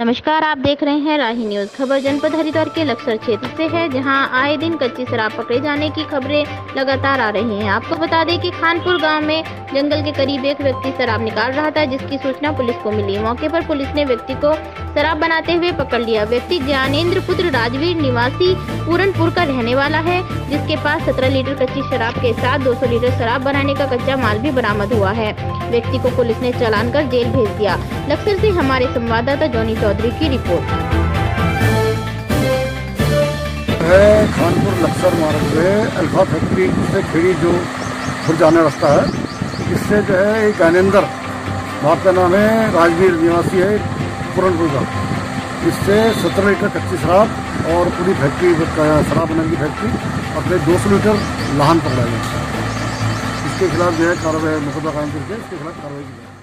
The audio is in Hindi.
नमस्कार, आप देख रहे हैं राही न्यूज़। खबर जनपद हरिद्वार के लक्सर क्षेत्र से है, जहाँ आए दिन कच्ची शराब पकड़े जाने की खबरें लगातार आ रही हैं। आपको बता दें कि खानपुर गाँव में जंगल के करीब एक व्यक्ति शराब निकाल रहा था, जिसकी सूचना पुलिस को मिली। मौके पर पुलिस ने व्यक्ति को शराब बनाते हुए पकड़ लिया। व्यक्ति ज्ञानेन्द्र पुत्र राजवीर निवासी पूरनपुर का रहने वाला है, जिसके पास सत्रह लीटर कच्ची शराब के साथ दो सौ लीटर शराब बनाने का कच्चा माल भी बरामद हुआ है। व्यक्ति को पुलिस ने चलान कर जेल भेज दिया। लक्सर से हमारे संवाददाता जॉनी की रिपोर्ट। है खानपुर लक्सर मार्ग पे अल्फ़ा फैक्ट्री से खेड़ी जो खुद जाने रास्ता है। इससे जो है एक ज्ञानेंद्र बाप का नाम है राजवीर निवासी है पूरनपुर का। इससे सत्रह लीटर कच्ची शराब और पूरी फैक्ट्री शराब बनाने की फैक्ट्री अपने दो सौ लीटर लाहन पकड़ा है इसके खिलाफ जो है कार्रवाई, मुकदमा कायम करके इसके खिलाफ कार्रवाई की